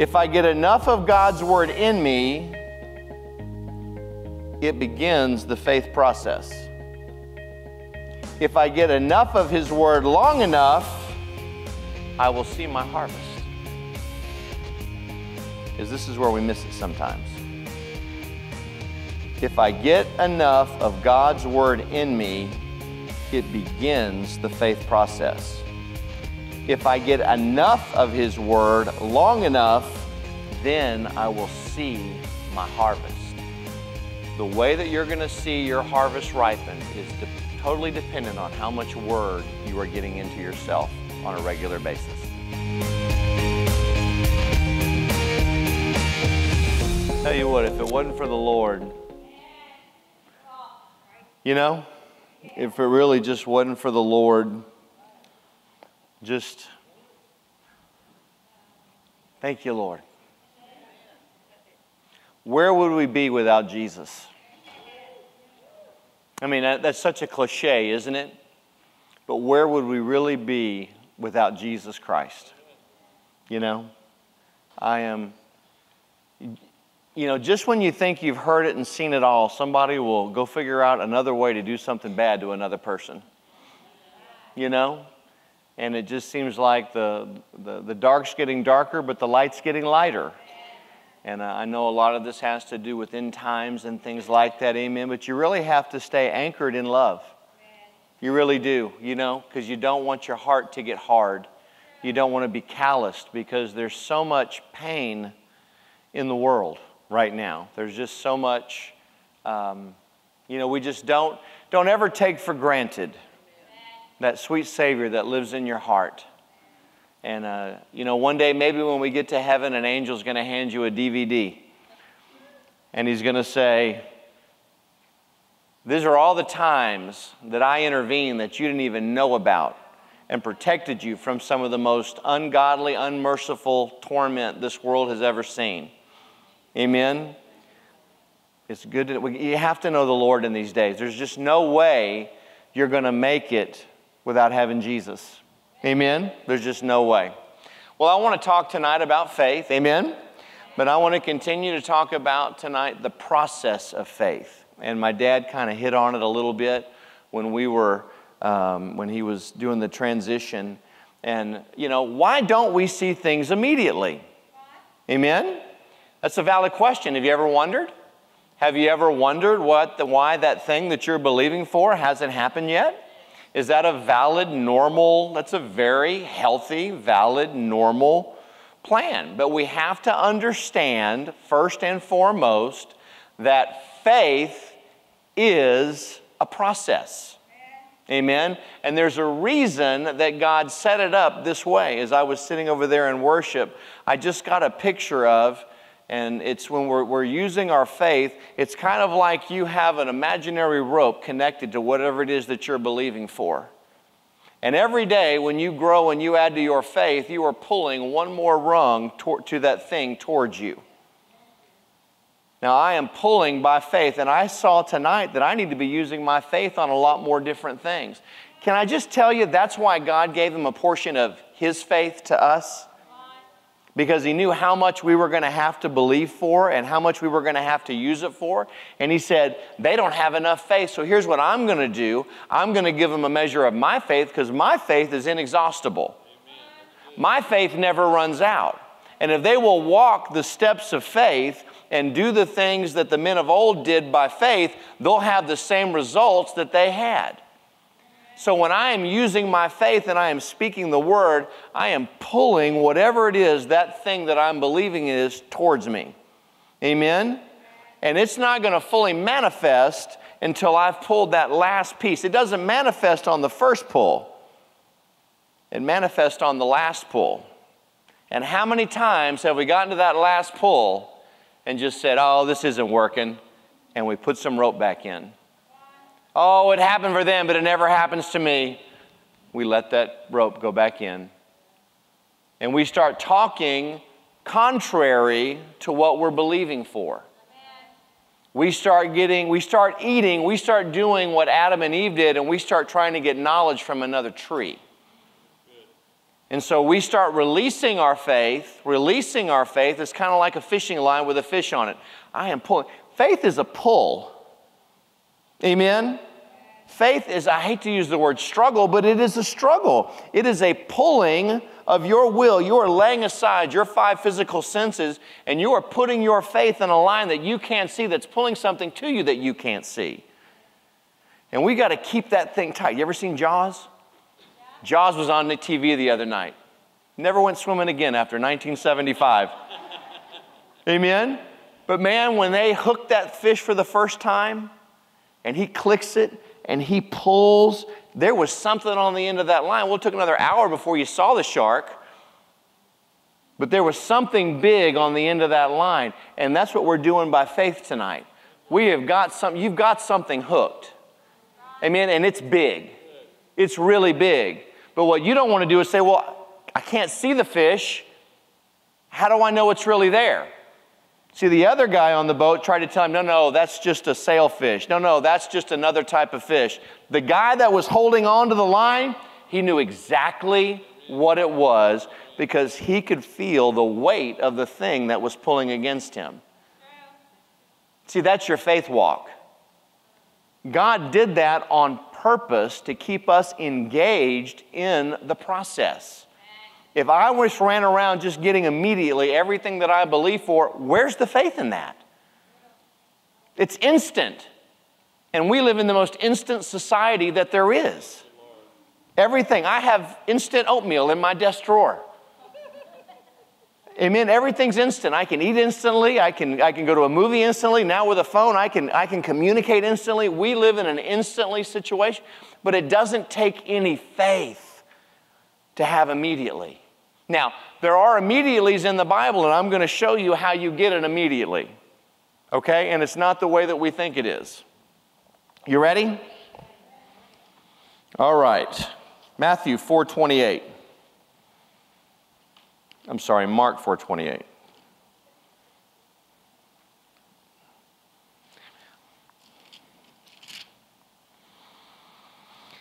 If I get enough of God's word in me, it begins the faith process. If I get enough of His word long enough, I will see my harvest. Because this is where we miss it sometimes. If I get enough of God's word in me, it begins the faith process. If I get enough of His word long enough, then I will see my harvest. The way that you're going to see your harvest ripen is de- totally dependent on how much word you are getting into yourself on a regular basis. Tell you what, if it wasn't for the Lord, you know, if it really just wasn't for the Lord, just thank you, Lord. Where would we be without Jesus? I mean, that's such a cliche, isn't it? But where would we really be without Jesus Christ? You know, I am, you know, just when you think you've heard it and seen it all, somebody will go figure out another way to do something bad to another person. You know? And it just seems like the, the, the dark's getting darker, but the light's getting lighter. And uh, I know a lot of this has to do with end times and things like that, amen. But you really have to stay anchored in love. You really do, you know, because you don't want your heart to get hard. You don't want to be calloused because there's so much pain in the world right now. There's just so much, um, you know, we just don't, don't ever take for granted that sweet Savior that lives in your heart. And, uh, you know, one day maybe when we get to heaven, an angel's going to hand you a DVD. And he's going to say, These are all the times that I intervened that you didn't even know about and protected you from some of the most ungodly, unmerciful torment this world has ever seen. Amen? It's good to, you have to know the Lord in these days. There's just no way you're going to make it without having Jesus. Amen? There's just no way. Well, I want to talk tonight about faith. Amen? But I want to continue to talk about tonight the process of faith. And my dad kind of hit on it a little bit when we were, um, when he was doing the transition. And, you know, why don't we see things immediately? Amen? That's a valid question. Have you ever wondered? Have you ever wondered what the, why that thing that you're believing for hasn't happened yet? Is that a valid, normal, that's a very healthy, valid, normal plan. But we have to understand, first and foremost, that faith is a process. Amen. And there's a reason that God set it up this way. As I was sitting over there in worship, I just got a picture of and it's when we're, we're using our faith, it's kind of like you have an imaginary rope connected to whatever it is that you're believing for. And every day when you grow and you add to your faith, you are pulling one more rung to, to that thing towards you. Now, I am pulling by faith, and I saw tonight that I need to be using my faith on a lot more different things. Can I just tell you that's why God gave them a portion of His faith to us? Because he knew how much we were going to have to believe for and how much we were going to have to use it for. And he said, They don't have enough faith, so here's what I'm going to do I'm going to give them a measure of my faith because my faith is inexhaustible. My faith never runs out. And if they will walk the steps of faith and do the things that the men of old did by faith, they'll have the same results that they had. So when I am using my faith and I am speaking the word, I am pulling whatever it is, that thing that I'm believing is, towards me. Amen? And it's not going to fully manifest until I've pulled that last piece. It doesn't manifest on the first pull, it manifests on the last pull. And how many times have we gotten to that last pull and just said, oh, this isn't working, and we put some rope back in? Oh, it happened for them, but it never happens to me. We let that rope go back in. And we start talking contrary to what we're believing for. We start getting, we start eating, we start doing what Adam and Eve did, and we start trying to get knowledge from another tree. And so we start releasing our faith. Releasing our faith is kind of like a fishing line with a fish on it. I am pulling. Faith is a pull. Amen? Faith is, I hate to use the word struggle, but it is a struggle. It is a pulling of your will. You are laying aside your five physical senses and you are putting your faith in a line that you can't see that's pulling something to you that you can't see. And we got to keep that thing tight. You ever seen Jaws? Jaws was on the TV the other night. Never went swimming again after 1975. Amen? But man, when they hooked that fish for the first time and he clicks it and he pulls, there was something on the end of that line. Well, it took another hour before you saw the shark. But there was something big on the end of that line. And that's what we're doing by faith tonight. We have got some, you've got something hooked. Amen. And it's big. It's really big. But what you don't want to do is say, well, I can't see the fish. How do I know it's really there? See, the other guy on the boat tried to tell him, no, no, that's just a sailfish. No, no, that's just another type of fish. The guy that was holding on to the line, he knew exactly what it was because he could feel the weight of the thing that was pulling against him. See, that's your faith walk. God did that on purpose to keep us engaged in the process. If I just ran around just getting immediately everything that I believe for, where's the faith in that? It's instant. And we live in the most instant society that there is. Everything. I have instant oatmeal in my desk drawer. Amen. Everything's instant. I can eat instantly. I can, I can go to a movie instantly. Now with a phone, I can, I can communicate instantly. We live in an instantly situation, but it doesn't take any faith to have immediately. Now, there are immediatelys in the Bible, and I'm going to show you how you get it immediately. Okay? And it's not the way that we think it is. You ready? All right. Matthew 428. I'm sorry, Mark 4:28.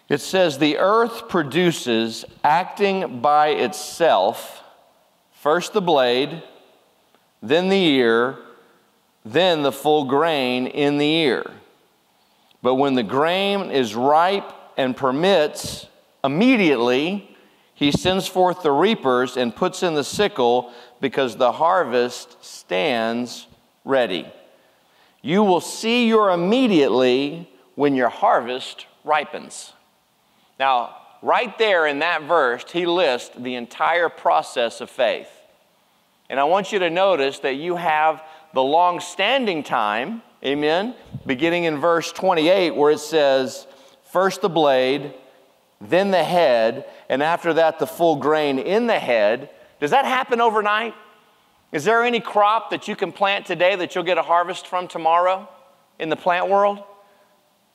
It says, The earth produces, acting by itself, first the blade, then the ear, then the full grain in the ear. But when the grain is ripe and permits, immediately he sends forth the reapers and puts in the sickle because the harvest stands ready. You will see your immediately when your harvest ripens. Now, right there in that verse, he lists the entire process of faith. And I want you to notice that you have the long standing time, amen, beginning in verse 28, where it says, First the blade, then the head, and after that, the full grain in the head. Does that happen overnight? Is there any crop that you can plant today that you'll get a harvest from tomorrow in the plant world?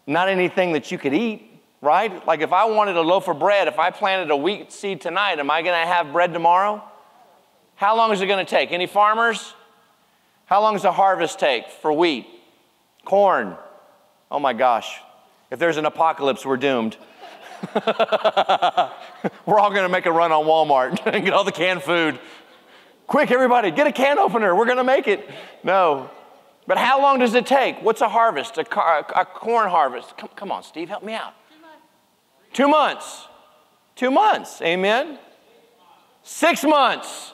Not anything that you could eat, right? Like if I wanted a loaf of bread, if I planted a wheat seed tonight, am I going to have bread tomorrow? How long is it going to take? Any farmers? How long does a harvest take for wheat? Corn? Oh my gosh. If there's an apocalypse, we're doomed. We're all going to make a run on Walmart and get all the canned food. Quick, everybody, get a can opener. We're going to make it. No. But how long does it take? What's a harvest, a, car, a corn harvest? Come, come on, Steve, help me out. Two months. Two months. Amen. Six months.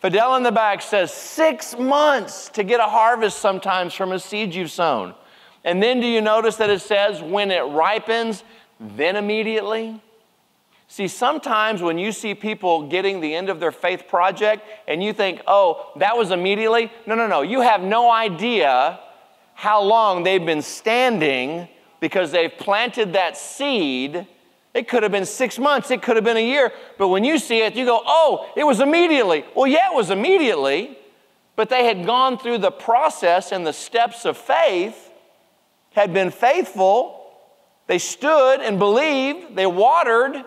Fidel in the back says six months to get a harvest sometimes from a seed you've sown. And then do you notice that it says when it ripens, then immediately? See, sometimes when you see people getting the end of their faith project and you think, oh, that was immediately, no, no, no. You have no idea how long they've been standing because they've planted that seed. It could have been six months, it could have been a year. But when you see it, you go, oh, it was immediately. Well, yeah, it was immediately, but they had gone through the process and the steps of faith, had been faithful they stood and believed, they watered.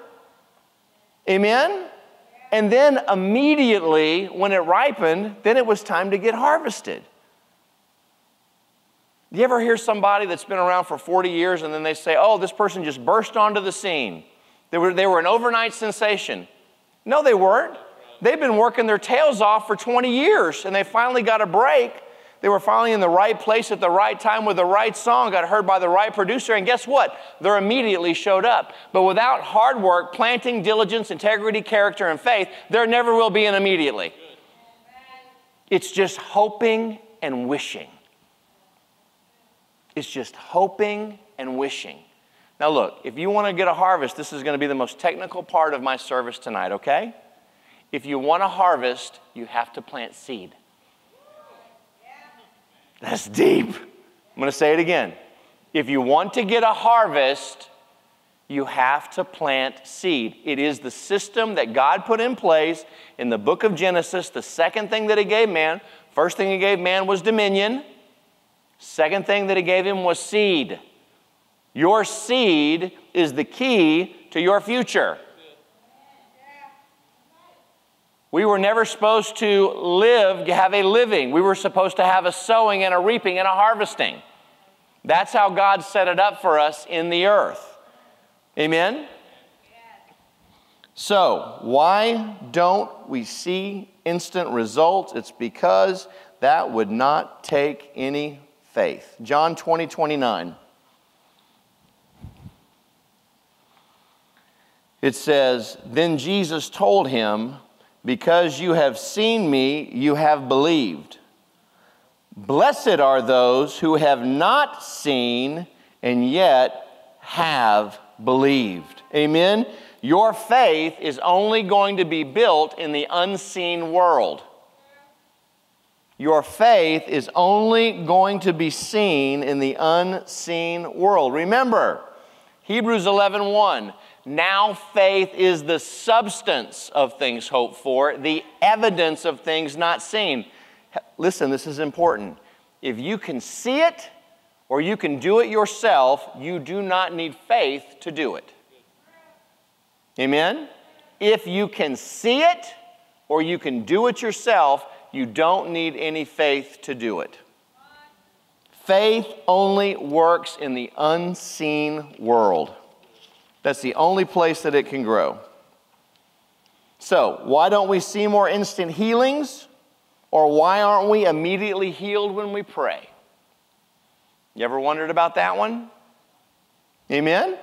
Amen? And then immediately, when it ripened, then it was time to get harvested. Do you ever hear somebody that's been around for 40 years and then they say, oh, this person just burst onto the scene? They were, they were an overnight sensation. No, they weren't. They've been working their tails off for 20 years and they finally got a break. They were finally in the right place at the right time with the right song, got heard by the right producer, and guess what? They're immediately showed up. But without hard work, planting, diligence, integrity, character, and faith, there never will be an immediately. It's just hoping and wishing. It's just hoping and wishing. Now, look, if you want to get a harvest, this is going to be the most technical part of my service tonight, okay? If you want a harvest, you have to plant seed. That's deep. I'm going to say it again. If you want to get a harvest, you have to plant seed. It is the system that God put in place in the book of Genesis. The second thing that He gave man, first thing He gave man was dominion. Second thing that He gave him was seed. Your seed is the key to your future. We were never supposed to live, have a living. We were supposed to have a sowing and a reaping and a harvesting. That's how God set it up for us in the earth. Amen? So, why don't we see instant results? It's because that would not take any faith. John 20, 29. It says, Then Jesus told him, because you have seen me, you have believed. Blessed are those who have not seen and yet have believed. Amen? Your faith is only going to be built in the unseen world. Your faith is only going to be seen in the unseen world. Remember, Hebrews 11 1. Now faith is the substance of things hoped for, the evidence of things not seen. Listen, this is important. If you can see it or you can do it yourself, you do not need faith to do it. Amen? If you can see it or you can do it yourself, you don't need any faith to do it. Faith only works in the unseen world. That's the only place that it can grow. So, why don't we see more instant healings? Or why aren't we immediately healed when we pray? You ever wondered about that one? Amen?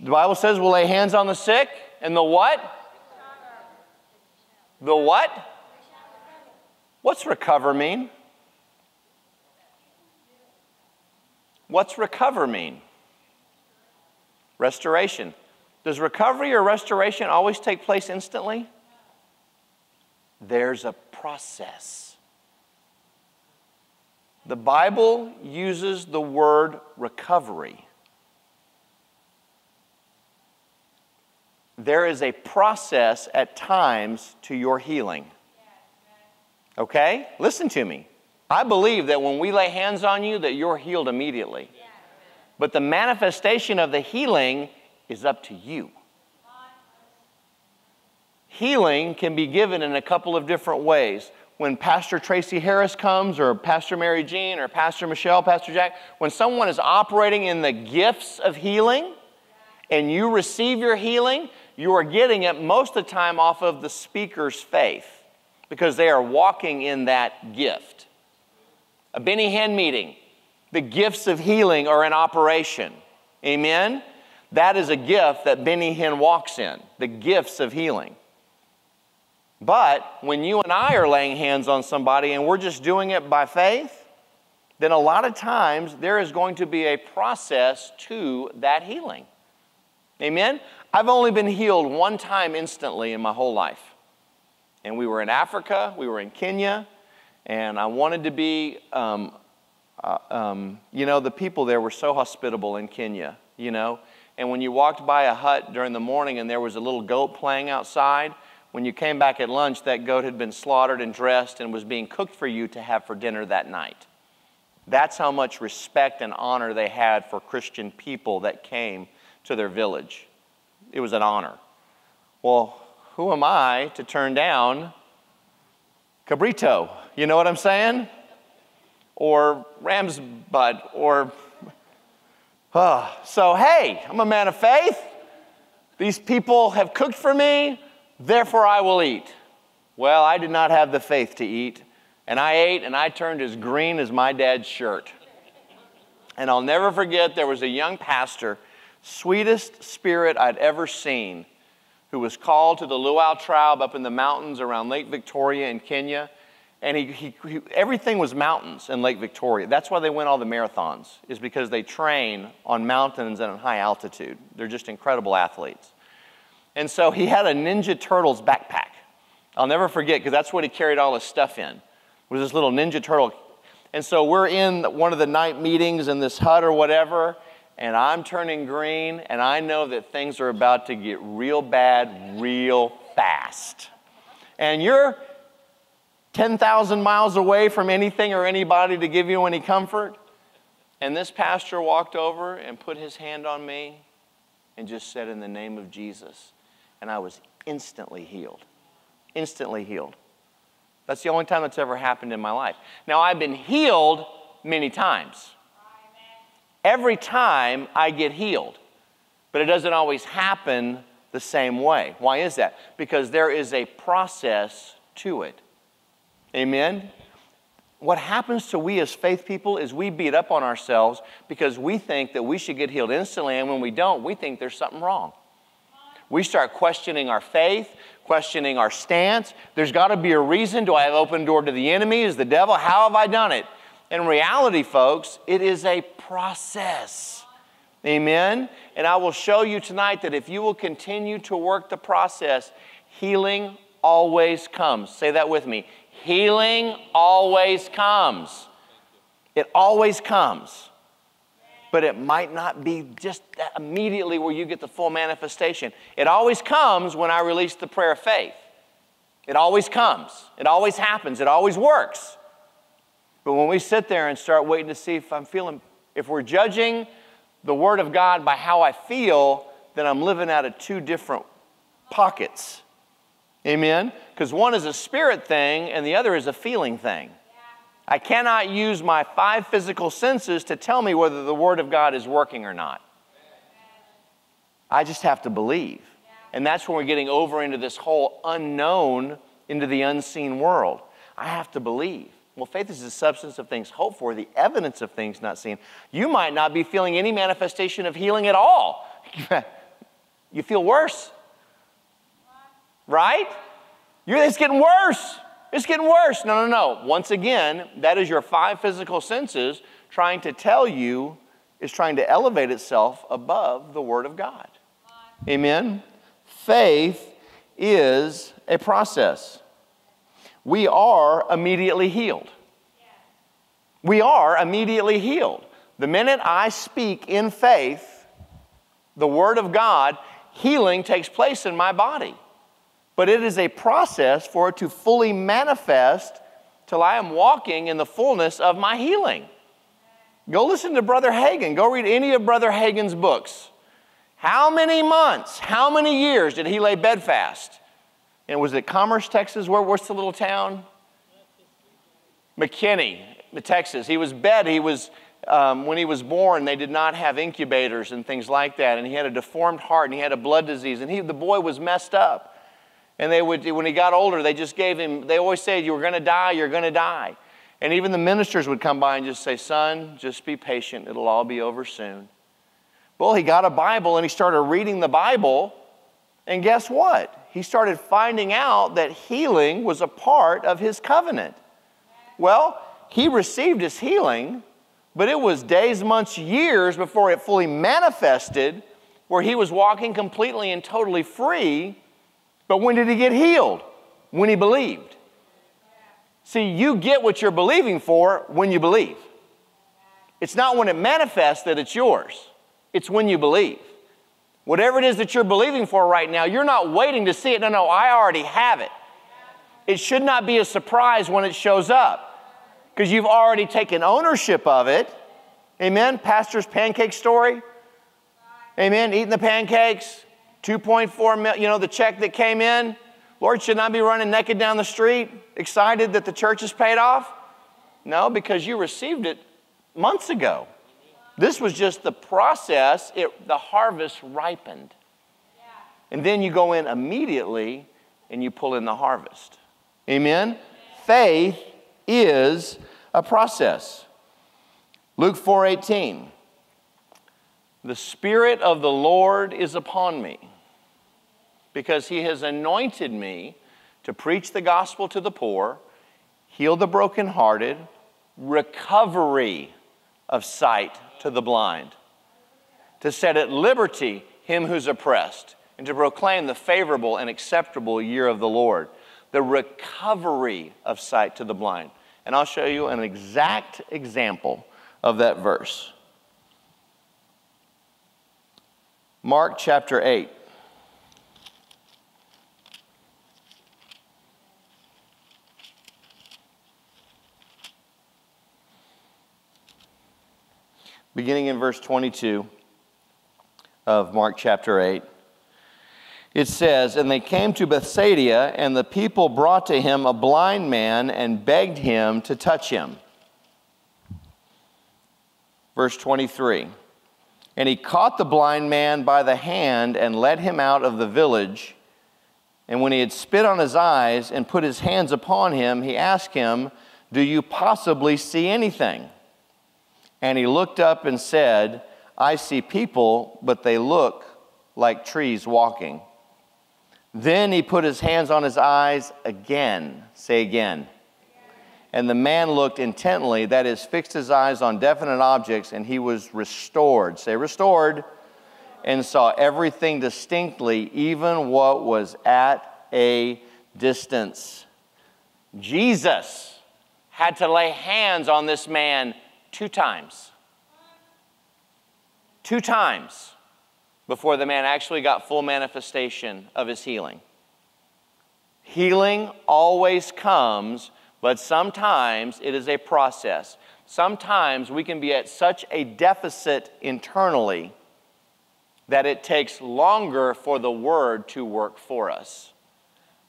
The Bible says we'll lay hands on the sick and the what? The what? What's recover mean? What's recover mean? Restoration. Does recovery or restoration always take place instantly? There's a process. The Bible uses the word recovery. There is a process at times to your healing. Okay? Listen to me. I believe that when we lay hands on you that you're healed immediately. But the manifestation of the healing is up to you. Healing can be given in a couple of different ways. When Pastor Tracy Harris comes, or Pastor Mary Jean, or Pastor Michelle, Pastor Jack, when someone is operating in the gifts of healing and you receive your healing, you are getting it most of the time off of the speaker's faith because they are walking in that gift. A Benny Hinn meeting, the gifts of healing are in operation. Amen? That is a gift that Benny Hinn walks in, the gifts of healing. But when you and I are laying hands on somebody and we're just doing it by faith, then a lot of times there is going to be a process to that healing. Amen? I've only been healed one time instantly in my whole life. And we were in Africa, we were in Kenya, and I wanted to be um, uh, um, you know, the people there were so hospitable in Kenya, you know. And when you walked by a hut during the morning and there was a little goat playing outside, when you came back at lunch, that goat had been slaughtered and dressed and was being cooked for you to have for dinner that night. That's how much respect and honor they had for Christian people that came to their village. It was an honor. Well, who am I to turn down cabrito? You know what I'm saying? or ram's butt or uh, so hey i'm a man of faith these people have cooked for me Therefore I will eat. Well, I did not have the faith to eat. And I ate and I turned as green as my dad's shirt. And I'll never forget there was a young pastor, sweetest spirit I'd ever seen, who was called to the Luo tribe up in the mountains around Lake Victoria in Kenya. And he, he, he, everything was mountains in Lake Victoria. That's why they win all the marathons, is because they train on mountains and on high altitude. They're just incredible athletes. And so he had a Ninja Turtles backpack. I'll never forget, because that's what he carried all his stuff in, was this little Ninja Turtle. And so we're in one of the night meetings in this hut or whatever, and I'm turning green, and I know that things are about to get real bad real fast. And you're 10,000 miles away from anything or anybody to give you any comfort. And this pastor walked over and put his hand on me and just said, In the name of Jesus. And I was instantly healed. Instantly healed. That's the only time that's ever happened in my life. Now, I've been healed many times. Every time I get healed, but it doesn't always happen the same way. Why is that? Because there is a process to it. Amen? What happens to we as faith people is we beat up on ourselves because we think that we should get healed instantly, and when we don't, we think there's something wrong. We start questioning our faith, questioning our stance. There's got to be a reason. Do I have open door to the enemy? Is the devil? How have I done it? In reality, folks, it is a process. Amen? And I will show you tonight that if you will continue to work the process, healing always comes. Say that with me. Healing always comes. It always comes. But it might not be just immediately where you get the full manifestation. It always comes when I release the prayer of faith. It always comes. It always happens. It always works. But when we sit there and start waiting to see if I'm feeling, if we're judging the Word of God by how I feel, then I'm living out of two different pockets. Amen? Because one is a spirit thing and the other is a feeling thing. I cannot use my five physical senses to tell me whether the Word of God is working or not. I just have to believe. And that's when we're getting over into this whole unknown, into the unseen world. I have to believe. Well, faith is the substance of things hoped for, the evidence of things not seen. You might not be feeling any manifestation of healing at all. you feel worse right? You're, it's getting worse. It's getting worse. No, no, no. Once again, that is your five physical senses trying to tell you, is trying to elevate itself above the Word of God. Amen? Faith is a process. We are immediately healed. We are immediately healed. The minute I speak in faith, the Word of God, healing takes place in my body but it is a process for it to fully manifest till I am walking in the fullness of my healing. Go listen to Brother Hagin. Go read any of Brother Hagin's books. How many months, how many years did he lay bedfast? And was it Commerce, Texas? Where, what's the little town? McKinney, Texas. He was bed. He was um, when he was born. They did not have incubators and things like that, and he had a deformed heart and he had a blood disease, and he, the boy was messed up. And they would, when he got older, they just gave him, they always said, You're going to die, you're going to die. And even the ministers would come by and just say, Son, just be patient, it'll all be over soon. Well, he got a Bible and he started reading the Bible. And guess what? He started finding out that healing was a part of his covenant. Well, he received his healing, but it was days, months, years before it fully manifested where he was walking completely and totally free but when did he get healed? When he believed. See, you get what you're believing for when you believe. It's not when it manifests that it's yours, it's when you believe. Whatever it is that you're believing for right now, you're not waiting to see it. No, no, I already have it. It should not be a surprise when it shows up because you've already taken ownership of it. Amen. Pastor's pancake story. Amen. Eating the pancakes, 2.4 million, you know, the check that came in. Lord, should I be running naked down the street, excited that the church is paid off? No, because you received it months ago. This was just the process, it, the harvest ripened. And then you go in immediately and you pull in the harvest. Amen? Faith is a process. Luke 4:18 The spirit of the Lord is upon me because he has anointed me to preach the gospel to the poor, heal the brokenhearted, recovery of sight to the blind, to set at liberty him who's oppressed, and to proclaim the favorable and acceptable year of the Lord, the recovery of sight to the blind. And I'll show you an exact example of that verse. Mark chapter 8. Beginning in verse 22 of Mark chapter 8 it says, And they came to Bethsaida, and the people brought to him a blind man and begged him to touch him. Verse 23 And he caught the blind man by the hand and led him out of the village. And when he had spit on his eyes and put his hands upon him, he asked him, Do you possibly see anything? And he looked up and said, I see people, but they look like trees walking. Then he put his hands on his eyes again. Say again. And the man looked intently, that is, fixed his eyes on definite objects, and he was restored. Say restored. And saw everything distinctly, even what was at a distance. Jesus had to lay hands on this man two times. Two times before the man actually got full manifestation of his healing. Healing always comes, but sometimes it is a process. Sometimes we can be at such a deficit internally that it takes longer for the word to work for us.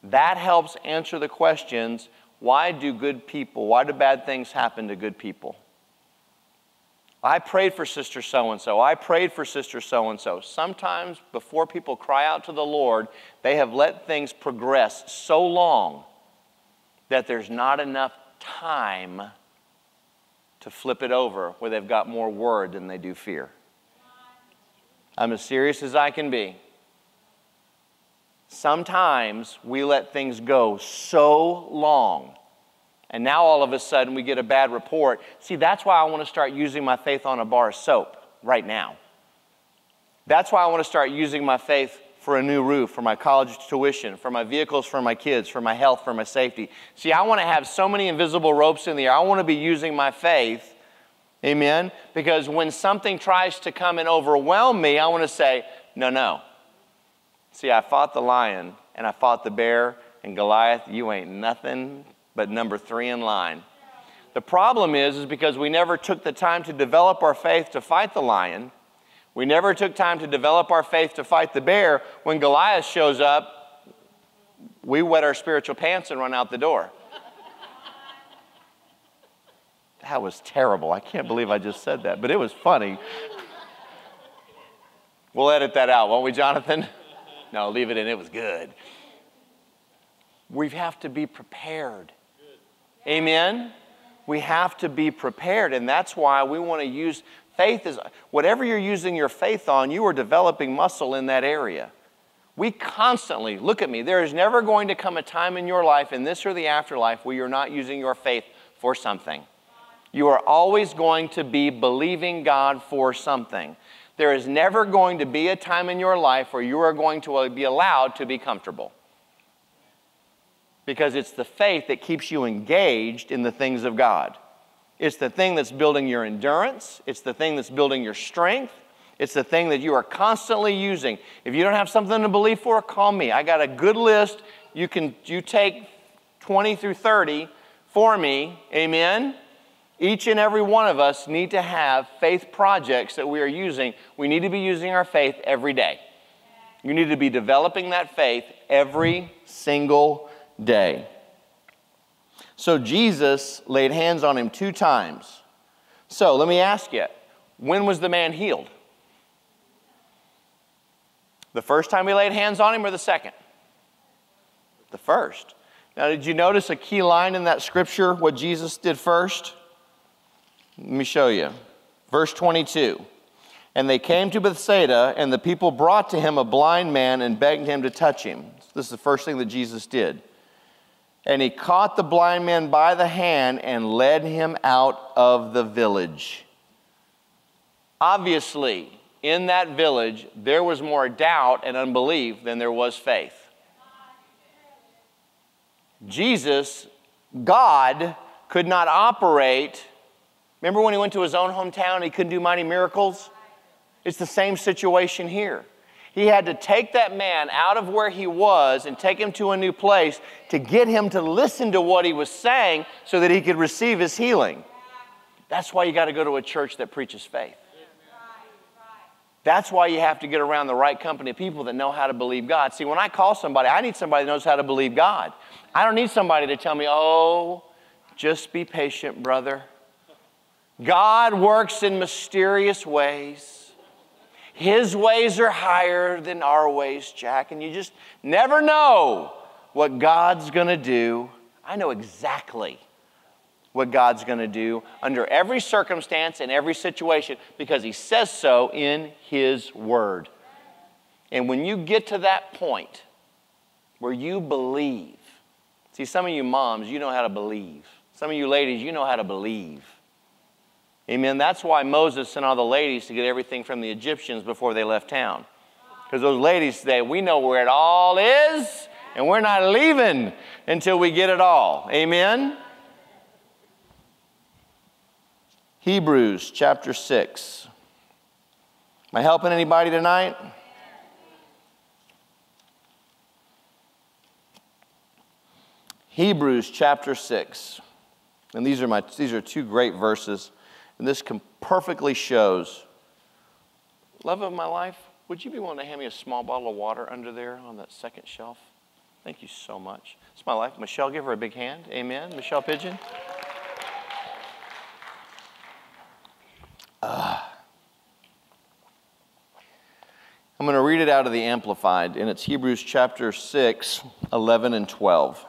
That helps answer the questions why do good people, why do bad things happen to good people? I prayed for sister so and so. I prayed for sister so and so. Sometimes, before people cry out to the Lord, they have let things progress so long that there's not enough time to flip it over where they've got more word than they do fear. I'm as serious as I can be. Sometimes we let things go so long and now all of a sudden we get a bad report. See, that's why I want to start using my faith on a bar of soap right now. That's why I want to start using my faith for a new roof, for my college tuition, for my vehicles, for my kids, for my health, for my safety. See, I want to have so many invisible ropes in the air. I want to be using my faith, amen, because when something tries to come and overwhelm me, I want to say, no, no. See, I fought the lion and I fought the bear, and Goliath, you ain't nothing but number three in line. The problem is, is because we never took the time to develop our faith to fight the lion. We never took time to develop our faith to fight the bear. When Goliath shows up, we wet our spiritual pants and run out the door. That was terrible. I can't believe I just said that, but it was funny. We'll edit that out, won't we, Jonathan? No, leave it in. It was good. We have to be prepared. Amen? We have to be prepared, and that's why we want to use faith is whatever you're using your faith on, you are developing muscle in that area. We constantly, look at me, there is never going to come a time in your life, in this or the afterlife, where you're not using your faith for something. You are always going to be believing God for something. There is never going to be a time in your life where you are going to be allowed to be comfortable because it's the faith that keeps you engaged in the things of God. It's the thing that's building your endurance, it's the thing that's building your strength. It's the thing that you are constantly using. If you don't have something to believe for, call me. I got a good list. You can you take 20 through 30 for me. Amen. Each and every one of us need to have faith projects that we are using. We need to be using our faith every day. You need to be developing that faith every single day. So Jesus laid hands on him two times. So let me ask you when was the man healed? The first time he laid hands on him or the second? The first. Now, did you notice a key line in that scripture, what Jesus did first? Let me show you. Verse 22. And they came to Bethsaida, and the people brought to him a blind man and begged him to touch him. This is the first thing that Jesus did. And he caught the blind man by the hand and led him out of the village. Obviously, in that village, there was more doubt and unbelief than there was faith. Jesus, God, could not operate. Remember when he went to his own hometown, he couldn't do mighty miracles? It's the same situation here. He had to take that man out of where he was and take him to a new place to get him to listen to what he was saying so that he could receive his healing. That's why you got to go to a church that preaches faith. That's why you have to get around the right company of people that know how to believe God. See, when I call somebody, I need somebody that knows how to believe God. I don't need somebody to tell me, oh, just be patient, brother. God works in mysterious ways. His ways are higher than our ways, Jack, and you just never know what God's going to do. I know exactly what God's going to do under every circumstance and every situation because He says so in His Word. And when you get to that point where you believe, see, some of you moms, you know how to believe. Some of you ladies, you know how to believe. Amen. That's why Moses sent all the ladies to get everything from the Egyptians before they left town. Because those ladies say, We know where it all is, and we're not leaving until we get it all. Amen. Hebrews chapter 6. Am I helping anybody tonight? Hebrews chapter 6. And these are, my, these are two great verses. And this perfectly shows love of my life. Would you be willing to hand me a small bottle of water under there on that second shelf? Thank you so much. It's my life. Michelle, give her a big hand. Amen. Michelle Pidgeon. Uh, I'm going to read it out of the Amplified, and it's Hebrews chapter 6, 11 and 12.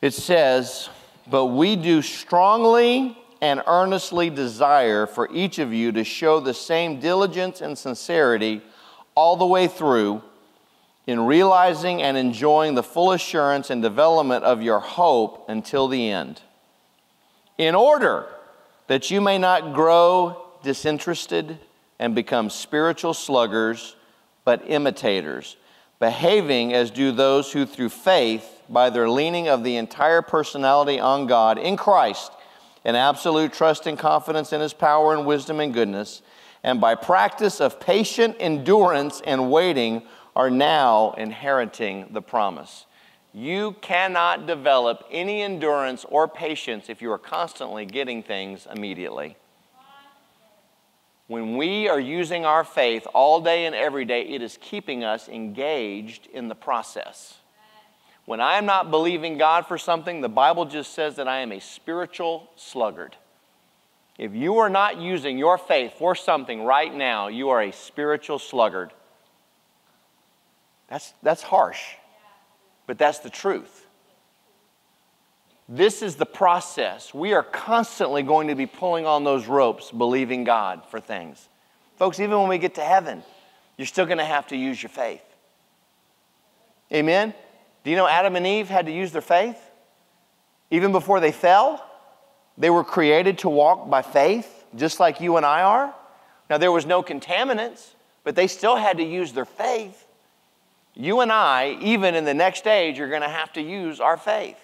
It says, But we do strongly and earnestly desire for each of you to show the same diligence and sincerity all the way through in realizing and enjoying the full assurance and development of your hope until the end. In order that you may not grow disinterested and become spiritual sluggards, but imitators, behaving as do those who through faith, by their leaning of the entire personality on God in Christ, in absolute trust and confidence in his power and wisdom and goodness, and by practice of patient endurance and waiting, are now inheriting the promise. You cannot develop any endurance or patience if you are constantly getting things immediately. When we are using our faith all day and every day, it is keeping us engaged in the process. When I am not believing God for something, the Bible just says that I am a spiritual sluggard. If you are not using your faith for something right now, you are a spiritual sluggard. That's, that's harsh but that's the truth. This is the process. We are constantly going to be pulling on those ropes, believing God for things. Folks, even when we get to heaven, you're still going to have to use your faith. Amen? Do you know Adam and Eve had to use their faith? Even before they fell, they were created to walk by faith, just like you and I are. Now, there was no contaminants, but they still had to use their faith. You and I, even in the next age, are going to have to use our faith.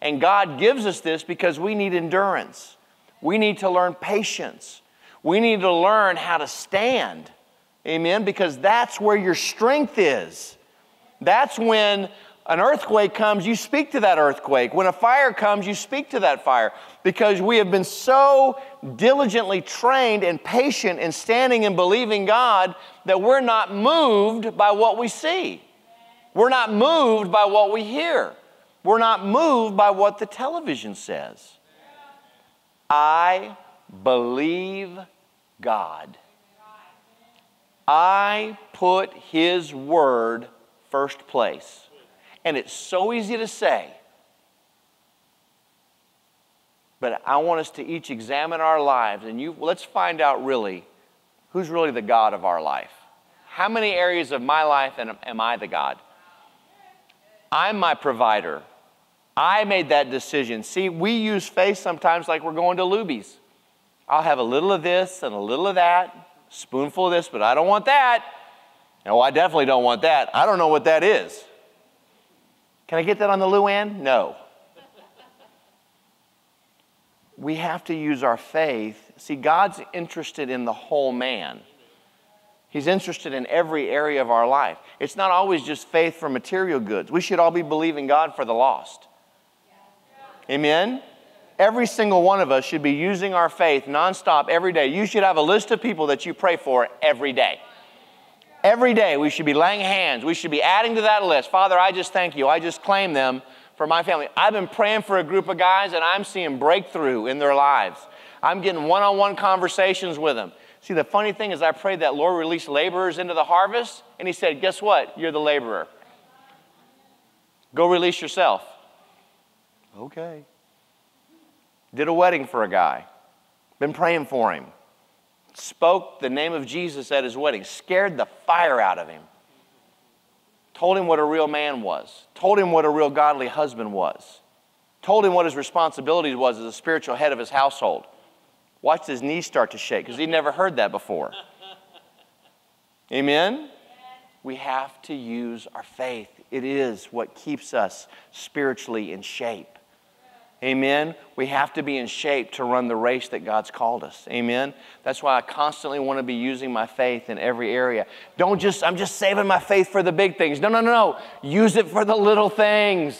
And God gives us this because we need endurance. We need to learn patience. We need to learn how to stand. Amen? Because that's where your strength is. That's when an earthquake comes, you speak to that earthquake. When a fire comes, you speak to that fire. Because we have been so diligently trained and patient in standing and believing God that we're not moved by what we see. We're not moved by what we hear. We're not moved by what the television says. I believe God. I put His word first place. And it's so easy to say. But I want us to each examine our lives and you let's find out really who's really the God of our life. How many areas of my life am I the God? I'm my provider. I made that decision. See, we use faith sometimes like we're going to Luby's. I'll have a little of this and a little of that, spoonful of this, but I don't want that. No, I definitely don't want that. I don't know what that is. Can I get that on the Luann? No. we have to use our faith. See, God's interested in the whole man. He's interested in every area of our life. It's not always just faith for material goods. We should all be believing God for the lost. Amen? Every single one of us should be using our faith nonstop every day. You should have a list of people that you pray for every day. Every day we should be laying hands. We should be adding to that list. Father, I just thank you. I just claim them for my family. I've been praying for a group of guys and I'm seeing breakthrough in their lives. I'm getting one on one conversations with them. See, the funny thing is, I prayed that Lord release laborers into the harvest, and He said, Guess what? You're the laborer. Go release yourself. Okay. Did a wedding for a guy. Been praying for him. Spoke the name of Jesus at his wedding. Scared the fire out of him. Told him what a real man was. Told him what a real godly husband was. Told him what his responsibilities was as a spiritual head of his household. Watched his knees start to shake because he'd never heard that before. Amen? We have to use our faith. It is what keeps us spiritually in shape. Amen. We have to be in shape to run the race that God's called us. Amen. That's why I constantly want to be using my faith in every area. Don't just, I'm just saving my faith for the big things. No, no, no, no. Use it for the little things.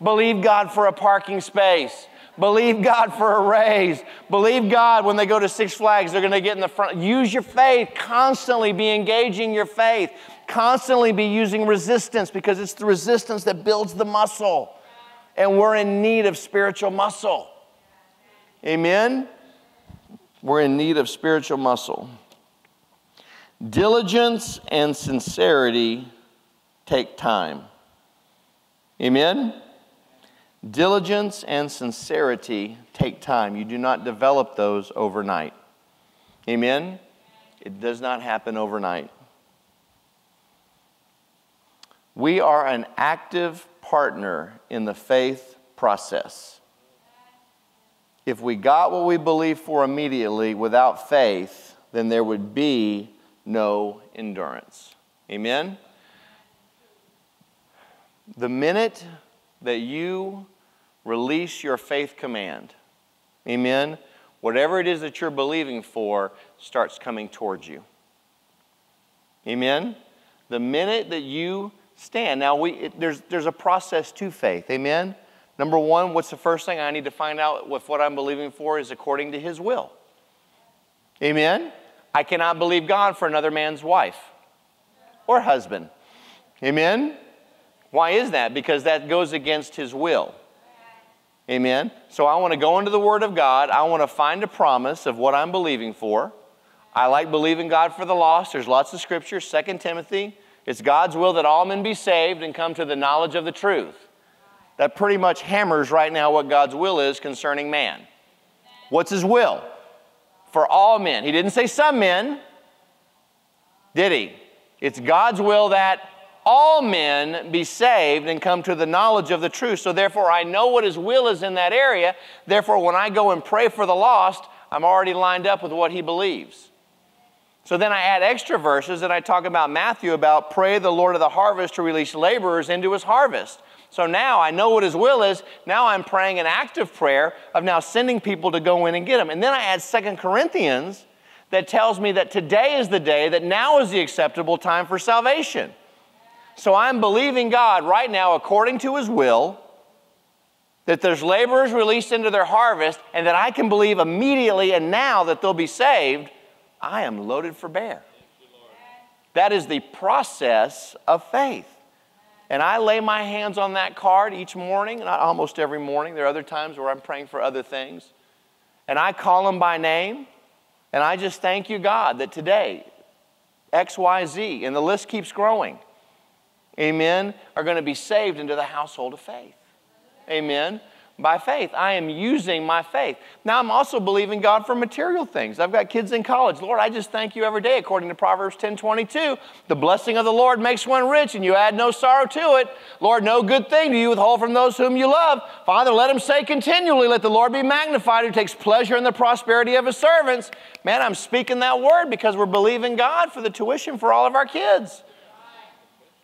Believe God for a parking space. Believe God for a raise. Believe God when they go to Six Flags, they're going to get in the front. Use your faith. Constantly be engaging your faith. Constantly be using resistance because it's the resistance that builds the muscle and we're in need of spiritual muscle. Amen? We're in need of spiritual muscle. Diligence and sincerity take time. Amen? Diligence and sincerity take time. You do not develop those overnight. Amen? It does not happen overnight. We are an active partner in the faith process. If we got what we believe for immediately without faith, then there would be no endurance. Amen? The minute that you release your faith command, amen, whatever it is that you're believing for starts coming towards you. Amen? The minute that you stand. Now, we, it, there's, there's a process to faith. Amen? Number one, what's the first thing I need to find out if what I'm believing for is according to His will? Amen? I cannot believe God for another man's wife or husband. Amen? Why is that? Because that goes against His will. Amen? So I want to go into the Word of God. I want to find a promise of what I'm believing for. I like believing God for the lost. There's lots of scripture, 2 Timothy it's God's will that all men be saved and come to the knowledge of the truth. That pretty much hammers right now what God's will is concerning man. What's his will? For all men. He didn't say some men, did he? It's God's will that all men be saved and come to the knowledge of the truth. So, therefore, I know what His will is in that area. Therefore, when I go and pray for the lost, I'm already lined up with what He believes. So then I add extra verses and I talk about Matthew about pray the Lord of the harvest to release laborers into his harvest. So now I know what his will is. Now I'm praying an active prayer of now sending people to go in and get them. And then I add Second Corinthians that tells me that today is the day, that now is the acceptable time for salvation. So I'm believing God right now, according to his will, that there's laborers released into their harvest, and that I can believe immediately and now that they'll be saved I am loaded for bear. That is the process of faith. And I lay my hands on that card each morning, not almost every morning. There are other times where I'm praying for other things. And I call them by name, and I just thank you, God, that today, X, Y, Z, and the list keeps growing. amen, are going to be saved into the household of faith. Amen by faith. I am using my faith. Now, I'm also believing God for material things. I've got kids in college. Lord, I just thank you every day, according to Proverbs 10 22. The blessing of the Lord makes one rich, and you add no sorrow to it. Lord, no good thing do you withhold from those whom you love. Father, let him say continually, Let the Lord be magnified who takes pleasure in the prosperity of his servants. Man, I'm speaking that word because we're believing God for the tuition for all of our kids.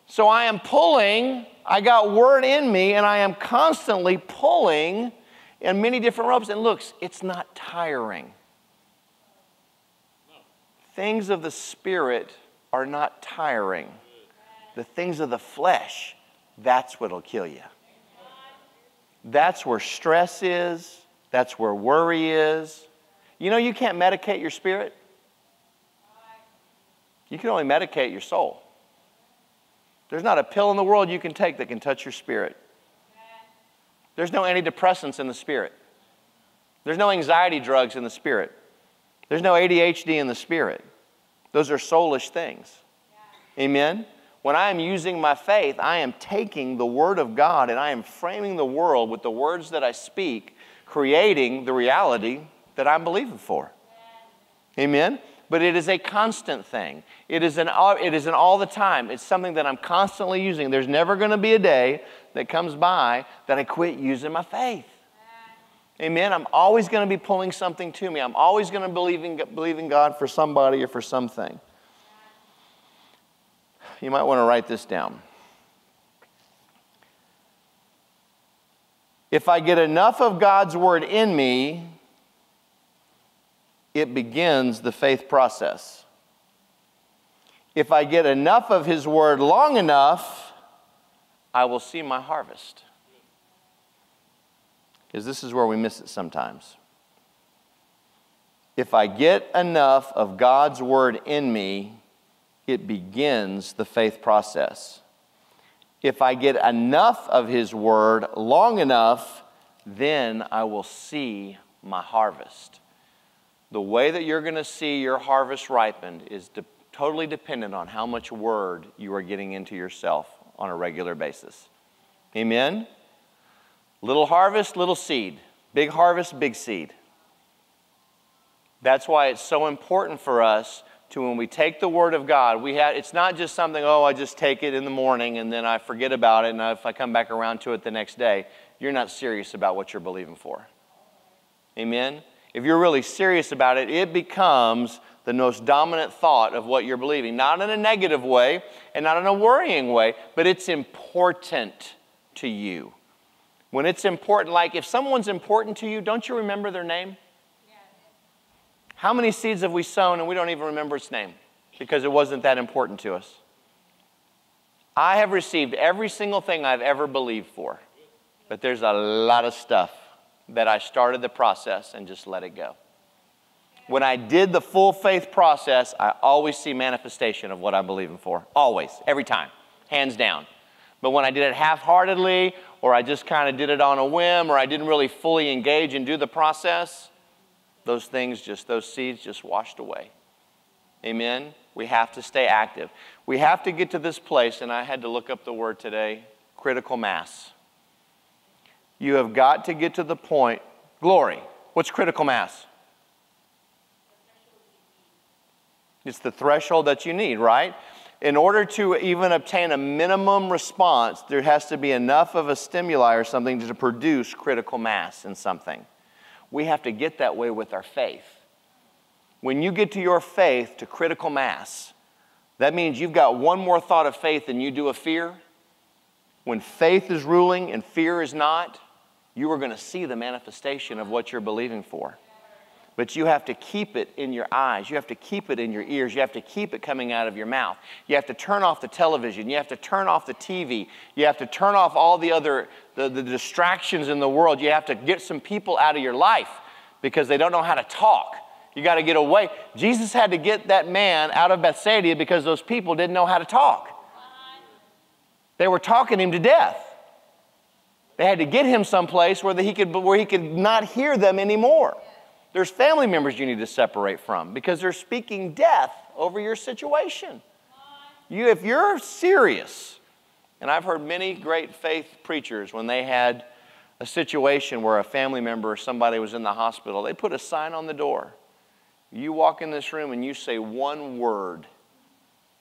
So I am pulling I got word in me and I am constantly pulling in many different ropes. And looks, it's not tiring. Things of the Spirit are not tiring. The things of the flesh, that's what'll kill you. That's where stress is, that's where worry is. You know, you can't medicate your spirit, you can only medicate your soul. There's not a pill in the world you can take that can touch your spirit. There's no antidepressants in the spirit. There's no anxiety drugs in the spirit. There's no ADHD in the spirit. Those are soulish things. Amen? When I am using my faith, I am taking the Word of God and I am framing the world with the words that I speak, creating the reality that I'm believing for. Amen? But it is a constant thing. It is an, it is an all the time. It's something that I'm constantly using. There's never going to be a day that comes by that I quit using my faith. Amen. I'm always going to be pulling something to me. I'm always going to believe in, believe in God for somebody or for something. You might want to write this down. If I get enough of God's word in me, it begins the faith process. If I get enough of His Word long enough, I will see my harvest. Because this is where we miss it sometimes. If I get enough of God's Word in me, it begins the faith process. If I get enough of His Word long enough, then I will see my harvest the way that you're going to see your harvest ripened is de- totally dependent on how much word you are getting into yourself on a regular basis. Amen? Little harvest, little seed. Big harvest, big seed. That's why it's so important for us to when we take the word of God, we have it's not just something, oh, I just take it in the morning and then I forget about it and if I come back around to it the next day, you're not serious about what you're believing for. Amen? If you're really serious about it, it becomes the most dominant thought of what you're believing. Not in a negative way and not in a worrying way, but it's important to you. When it's important, like if someone's important to you, don't you remember their name? How many seeds have we sown and we don't even remember its name because it wasn't that important to us? I have received every single thing I've ever believed for, but there's a lot of stuff that I started the process and just let it go. When I did the full faith process, I always see manifestation of what I'm believing for. Always, every time, hands down. But when I did it half heartedly, or I just kind of did it on a whim, or I didn't really fully engage and do the process, those things just, those seeds just washed away. Amen? We have to stay active. We have to get to this place, and I had to look up the word today critical mass. You have got to get to the point. Glory. What's critical mass? It's the threshold that you need, right? In order to even obtain a minimum response, there has to be enough of a stimuli or something to produce critical mass in something. We have to get that way with our faith. When you get to your faith to critical mass, that means you've got one more thought of faith than you do of fear. When faith is ruling and fear is not, you are going to see the manifestation of what you're believing for. But you have to keep it in your eyes. You have to keep it in your ears. You have to keep it coming out of your mouth. You have to turn off the television. You have to turn off the TV. You have to turn off all the other the, the distractions in the world. You have to get some people out of your life because they don't know how to talk. You got to get away. Jesus had to get that man out of Bethsaida because those people didn't know how to talk. They were talking him to death. They had to get him someplace where he could, where he could not hear them anymore. There's family members you need to separate from because they're speaking death over your situation. You, if you're serious And I've heard many great faith preachers, when they had a situation where a family member or somebody was in the hospital, they put a sign on the door. You walk in this room and you say one word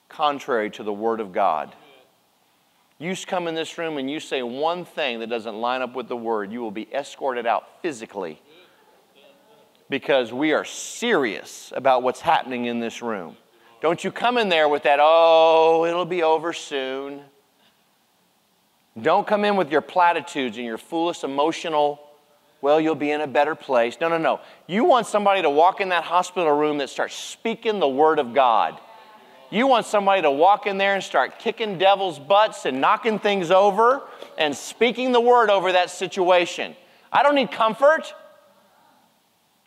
contrary to the Word of God. You come in this room and you say one thing that doesn't line up with the Word, you will be escorted out physically because we are serious about what's happening in this room. Don't you come in there with that, oh, it'll be over soon. Don't come in with your platitudes and your foolish emotional, well, you'll be in a better place. No, no, no. You want somebody to walk in that hospital room that starts speaking the Word of God. You want somebody to walk in there and start kicking devil's butts and knocking things over and speaking the Word over that situation. I don't need comfort.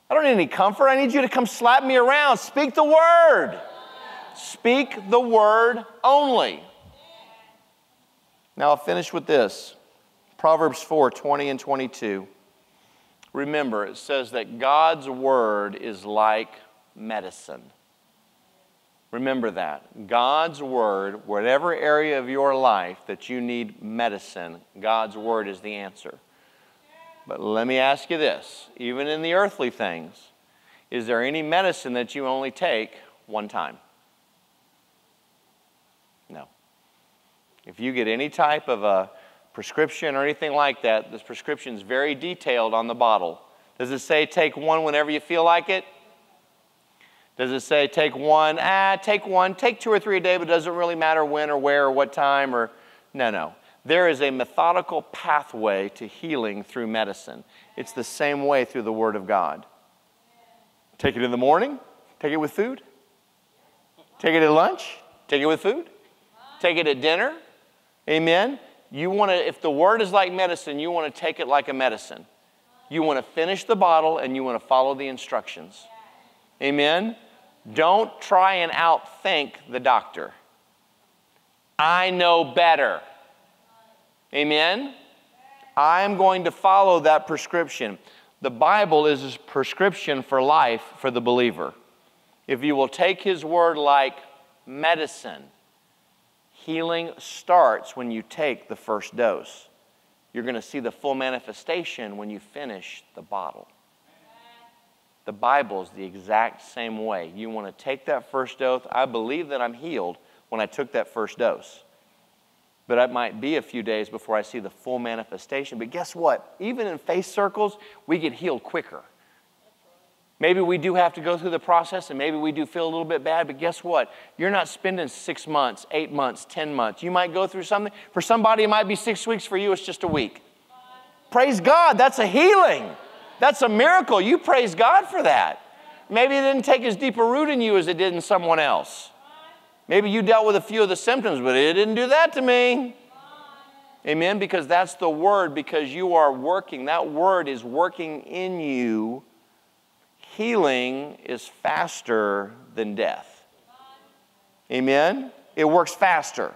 I don't need any comfort. I need you to come slap me around. Speak the Word. Speak the word only. Now I'll finish with this Proverbs 4 20 and 22. Remember, it says that God's word is like medicine. Remember that. God's word, whatever area of your life that you need medicine, God's word is the answer. But let me ask you this even in the earthly things, is there any medicine that you only take one time? No. If you get any type of a prescription or anything like that, this prescription is very detailed on the bottle. Does it say take one whenever you feel like it? Does it say take one? Ah, take one, take two or three a day, but it doesn't really matter when or where or what time or no, no. There is a methodical pathway to healing through medicine. It's the same way through the Word of God. Take it in the morning, take it with food. Take it at lunch, take it with food. Take it at dinner, Amen? You want to, if the word is like medicine, you want to take it like a medicine. You want to finish the bottle and you want to follow the instructions. Amen? Don't try and outthink the doctor. I know better. Amen? I'm going to follow that prescription. The Bible is a prescription for life for the believer. If you will take his word like medicine, Healing starts when you take the first dose. You're going to see the full manifestation when you finish the bottle. The Bible is the exact same way. You want to take that first dose. I believe that I'm healed when I took that first dose. But it might be a few days before I see the full manifestation. But guess what? Even in faith circles, we get healed quicker. Maybe we do have to go through the process and maybe we do feel a little bit bad, but guess what? You're not spending six months, eight months, 10 months. You might go through something. For somebody, it might be six weeks. For you, it's just a week. Praise God. That's a healing. That's a miracle. You praise God for that. Maybe it didn't take as deep a root in you as it did in someone else. Maybe you dealt with a few of the symptoms, but it didn't do that to me. Amen? Because that's the word, because you are working. That word is working in you healing is faster than death. Amen? It works faster.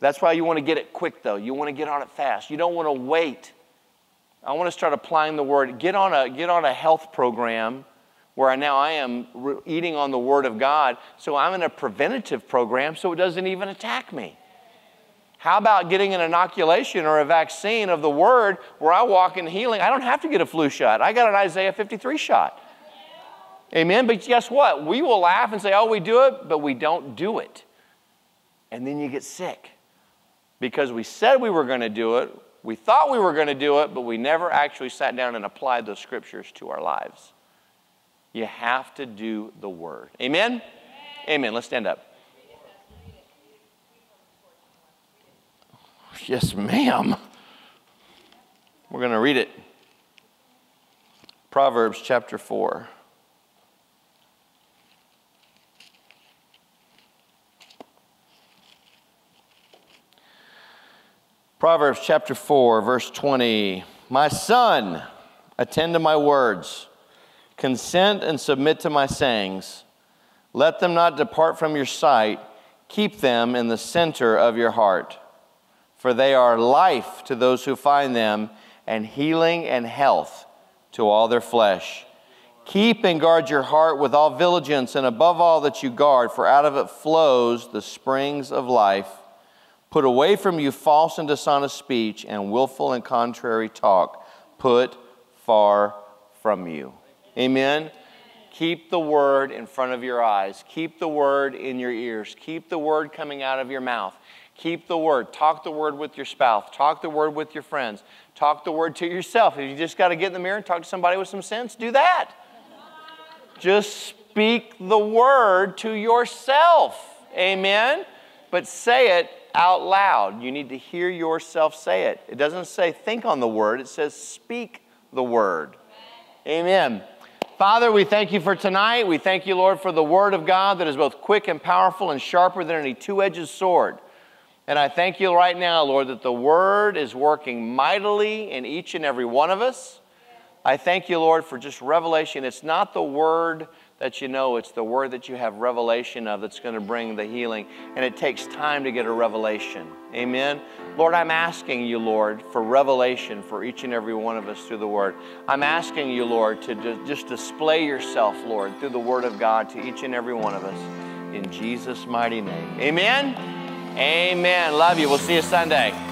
That's why you want to get it quick, though. You want to get on it fast. You don't want to wait. I want to start applying the word. Get on a, get on a health program where I, now I am re- eating on the Word of God. So I'm in a preventative program so it doesn't even attack me. How about getting an inoculation or a vaccine of the word where I walk in healing? I don't have to get a flu shot. I got an Isaiah 53 shot. Amen. But guess what? We will laugh and say, oh, we do it, but we don't do it. And then you get sick because we said we were going to do it. We thought we were going to do it, but we never actually sat down and applied those scriptures to our lives. You have to do the word. Amen? Amen. Amen. Let's stand up. Yes, ma'am. We're going to read it. Proverbs chapter 4. Proverbs chapter 4, verse 20. My son, attend to my words, consent and submit to my sayings. Let them not depart from your sight, keep them in the center of your heart for they are life to those who find them, and healing and health to all their flesh. Keep and guard your heart with all diligence, and above all that you guard, for out of it flows the springs of life. Put away from you false and dishonest speech and willful and contrary talk. Put far from you. Amen. Keep the word in front of your eyes. Keep the word in your ears. Keep the word coming out of your mouth. Keep the word. Talk the word with your spouse. Talk the word with your friends. Talk the word to yourself. If you just got to get in the mirror and talk to somebody with some sense, do that. Just speak the word to yourself. Amen. But say it out loud. You need to hear yourself say it. It doesn't say think on the word, it says speak the word. Amen. Father, we thank you for tonight. We thank you, Lord, for the word of God that is both quick and powerful and sharper than any two edged sword. And I thank you right now, Lord, that the word is working mightily in each and every one of us. I thank you, Lord, for just revelation. It's not the word that you know, it's the word that you have revelation of that's going to bring the healing. And it takes time to get a revelation. Amen. Lord, I'm asking you, Lord, for revelation for each and every one of us through the word. I'm asking you, Lord, to just display yourself, Lord, through the word of God to each and every one of us. In Jesus' mighty name. Amen. Amen. Love you. We'll see you Sunday.